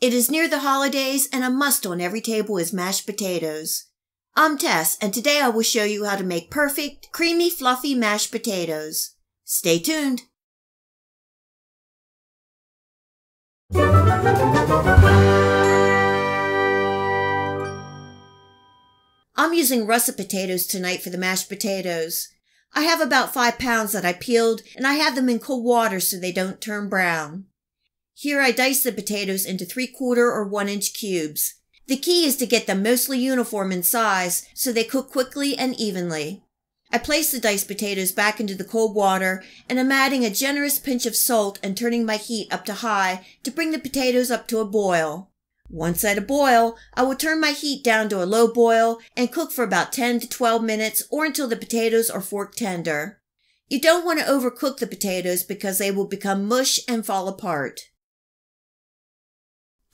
It is near the holidays and a must on every table is mashed potatoes. I'm Tess and today I will show you how to make perfect, creamy, fluffy mashed potatoes. Stay tuned. I'm using russet potatoes tonight for the mashed potatoes. I have about five pounds that I peeled and I have them in cold water so they don't turn brown. Here I dice the potatoes into three quarter or one inch cubes. The key is to get them mostly uniform in size so they cook quickly and evenly. I place the diced potatoes back into the cold water and am adding a generous pinch of salt and turning my heat up to high to bring the potatoes up to a boil. Once at a boil, I will turn my heat down to a low boil and cook for about 10 to 12 minutes or until the potatoes are fork tender. You don't want to overcook the potatoes because they will become mush and fall apart.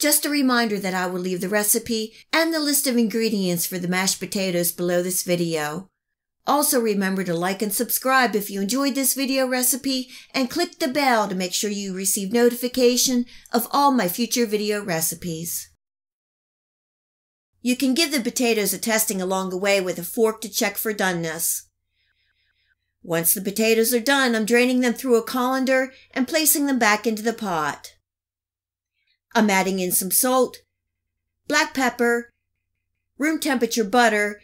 Just a reminder that I will leave the recipe and the list of ingredients for the mashed potatoes below this video. Also remember to like and subscribe if you enjoyed this video recipe and click the bell to make sure you receive notification of all my future video recipes. You can give the potatoes a testing along the way with a fork to check for doneness. Once the potatoes are done, I'm draining them through a colander and placing them back into the pot. I'm adding in some salt, black pepper, room temperature butter,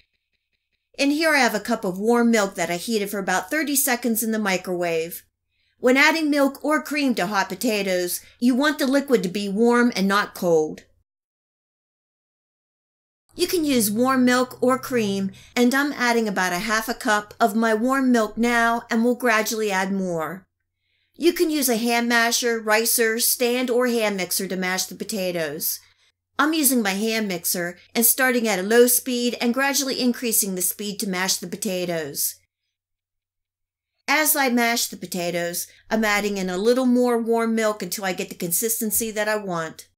and here I have a cup of warm milk that I heated for about 30 seconds in the microwave. When adding milk or cream to hot potatoes, you want the liquid to be warm and not cold. You can use warm milk or cream, and I'm adding about a half a cup of my warm milk now and will gradually add more. You can use a hand masher, ricer, stand, or hand mixer to mash the potatoes. I'm using my hand mixer and starting at a low speed and gradually increasing the speed to mash the potatoes. As I mash the potatoes, I'm adding in a little more warm milk until I get the consistency that I want.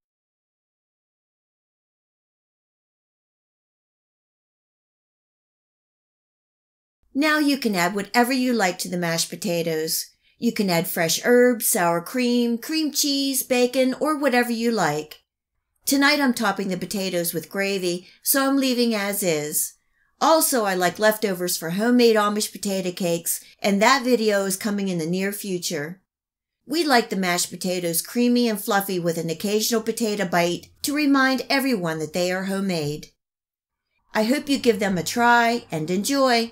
Now you can add whatever you like to the mashed potatoes. You can add fresh herbs, sour cream, cream cheese, bacon, or whatever you like. Tonight I'm topping the potatoes with gravy, so I'm leaving as is. Also, I like leftovers for homemade Amish potato cakes, and that video is coming in the near future. We like the mashed potatoes creamy and fluffy with an occasional potato bite to remind everyone that they are homemade. I hope you give them a try and enjoy.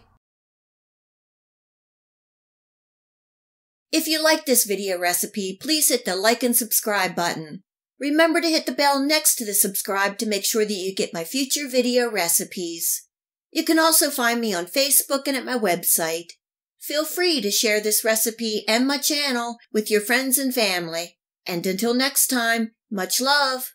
If you like this video recipe, please hit the like and subscribe button. Remember to hit the bell next to the subscribe to make sure that you get my future video recipes. You can also find me on Facebook and at my website. Feel free to share this recipe and my channel with your friends and family. And until next time, much love!